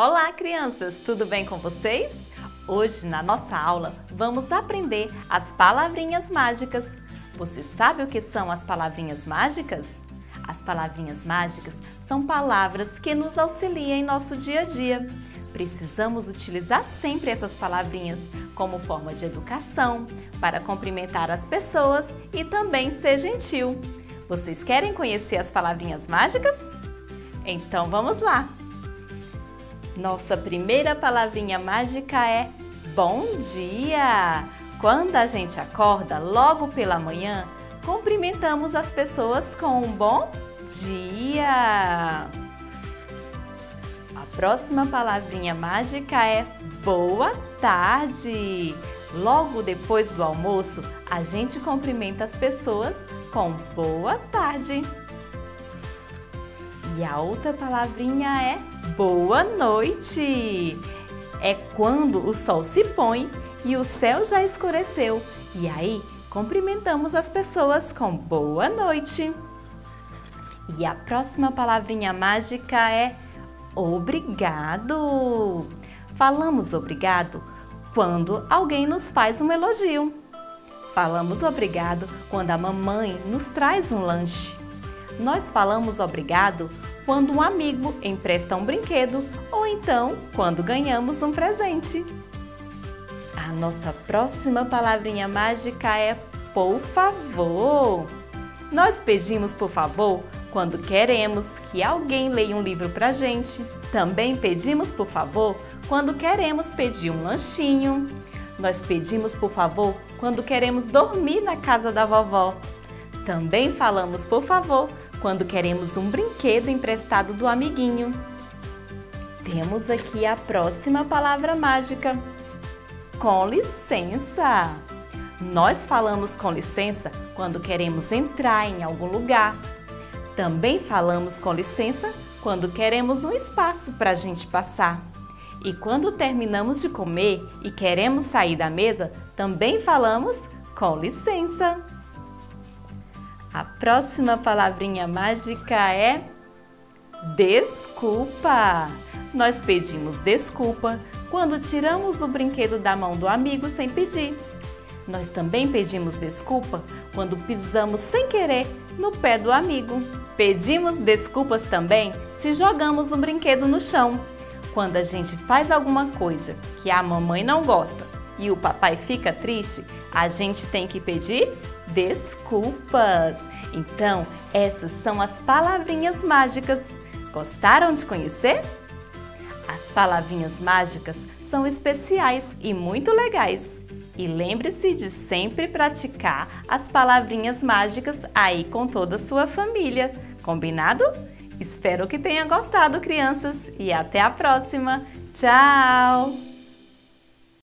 Olá, crianças! Tudo bem com vocês? Hoje, na nossa aula, vamos aprender as palavrinhas mágicas. Você sabe o que são as palavrinhas mágicas? As palavrinhas mágicas são palavras que nos auxiliam em nosso dia a dia. Precisamos utilizar sempre essas palavrinhas como forma de educação, para cumprimentar as pessoas e também ser gentil. Vocês querem conhecer as palavrinhas mágicas? Então vamos lá! Nossa primeira palavrinha mágica é bom dia! Quando a gente acorda logo pela manhã, cumprimentamos as pessoas com um bom dia! Próxima palavrinha mágica é boa tarde! Logo depois do almoço, a gente cumprimenta as pessoas com boa tarde! E a outra palavrinha é boa noite. É quando o sol se põe e o céu já escureceu. E aí, cumprimentamos as pessoas com boa noite. E a próxima palavrinha mágica é obrigado. Falamos obrigado quando alguém nos faz um elogio. Falamos obrigado quando a mamãe nos traz um lanche. Nós falamos obrigado quando um amigo empresta um brinquedo ou então quando ganhamos um presente. A nossa próxima palavrinha mágica é por favor. Nós pedimos por favor quando queremos que alguém leia um livro para gente. Também pedimos por favor quando queremos pedir um lanchinho. Nós pedimos por favor quando queremos dormir na casa da vovó. Também falamos por favor quando queremos um brinquedo emprestado do amiguinho. Temos aqui a próxima palavra mágica. Com licença! Nós falamos com licença quando queremos entrar em algum lugar. Também falamos com licença quando queremos um espaço para a gente passar. E quando terminamos de comer e queremos sair da mesa, também falamos com licença. A próxima palavrinha mágica é desculpa. Nós pedimos desculpa quando tiramos o brinquedo da mão do amigo sem pedir. Nós também pedimos desculpa quando pisamos sem querer no pé do amigo. Pedimos desculpas também se jogamos o brinquedo no chão. Quando a gente faz alguma coisa que a mamãe não gosta e o papai fica triste, a gente tem que pedir desculpas. Então, essas são as palavrinhas mágicas. Gostaram de conhecer? As palavrinhas mágicas são especiais e muito legais. E lembre-se de sempre praticar as palavrinhas mágicas aí com toda a sua família. Combinado? Espero que tenha gostado, crianças, e até a próxima. Tchau!